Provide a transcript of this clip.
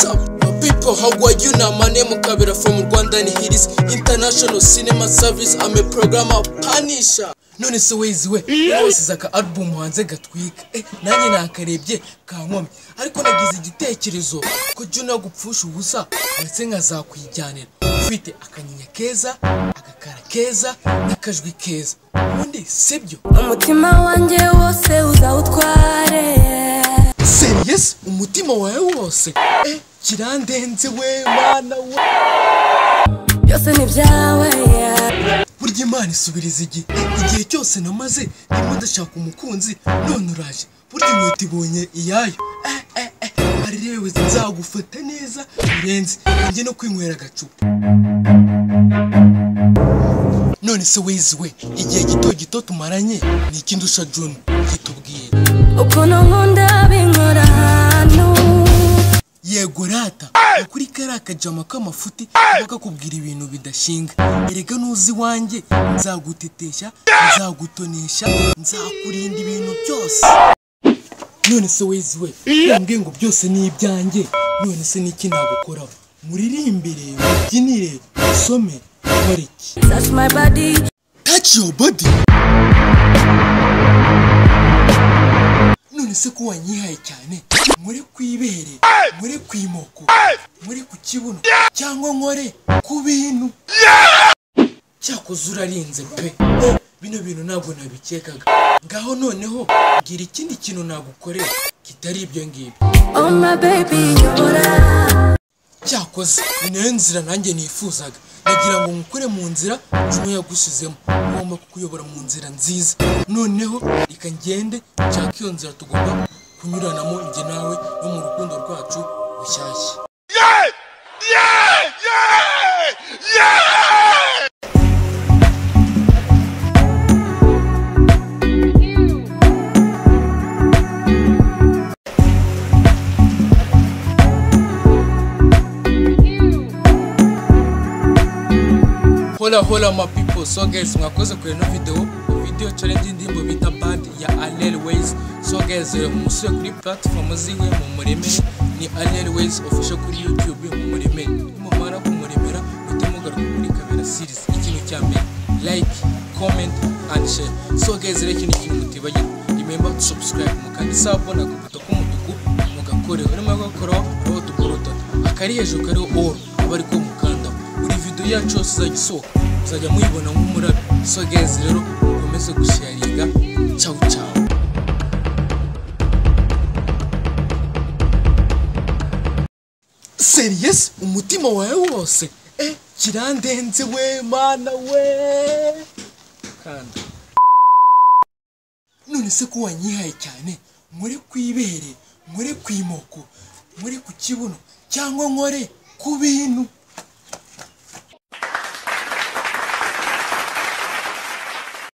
People? How are you now? My name is Kabira from Rwanda and it is International Cinema Service. I'm a programmer Punisher. none se wezi we wasize aka album hanze gatwika eh, nanjye nakarebye kankomye ariko nagize igitekerezo ko jya unagupfusha ubusa ndetse nkazakwijyanira ufite akanyinya keza agakara keza n'akajwi keza ubundi sibyo umutima wanjye wose wose eh, kirandenze we mana we. Byose ni ibyawe burya imana isubiriza igihe igihe cyose namaze ndimo ndashaka umukunzi none uraje. Burya inkweto ibonye iyayo. Eh, eh, eh. ari rewe nzagufata neza birenze njye no kwinywera agacupa. None se wezi we igihe gito gito tumaranye ni iki ndusha John? Kitubwire ukuntu nkunda kariya akajama k'amafuti kaba kakubwira ibintu bidashinga. Erega nuzi iwanjye nzagutetesha nzagutonesha nzakurinda ibintu byose. None se wezi we yambwiye ngo byose ni ibyanjye none se niki nagukoraho? Muririmbire mubyinire musome nkore iki touch my body. Touch your body. None se ko wanyihaye cyane. Nkore ku ibere nkore ku imoko nkore ku kibuno cyangwa nkore ku bintu. Cyakoze urarinze pe. Eh, bino bintu ntabwo nabikekaga. Ngaho noneho mbwira ikindi kintu nagukorera kitari ibyo ngibyo. Cyakoze ni na yo nzira nanjye nifuzaga. Nagira ngo nkukure mu nzira juno yagushyizemo. Ngomba kukuyobora mu nzira nziza. Noneho reka ngende nshaka iyo nzira tugomba kunyuranamo. Njye nawe no mu rukundo rwacu rushyashya. Hola hola ma people. So guys mwakoze kuri ino video. Video challenge indirimbo bita band ya Alel Ways. So guys eh, musure kuri platform ziwe mu muremere ni Alel Ways official kuri YouTube mu muremere mumara kumuremera muhite mugaruka kuri Kabera series. Ikintu cya mbere like comment and share. So guys rero ikintu kintu mutibagirwa remember to subscribe mukandi sabo na kubuto k'umutuku mugakoreho urimo gukoraho aho tukorota akari hejuru kariho all aba ariko mukanda buri video yacu yose izajya isohoka muzajya muyibona nk'umurabyo so guys rero mukomeze gusharinga ciao ciao. Seriyesi umutima wawe wose? Eh kirandenze we mana we. Kanda. None se ko wanyihaye cyane? Nkore ku ibere nkore ku imoko nkore ku kibuno cyangwa nkore ku bintu.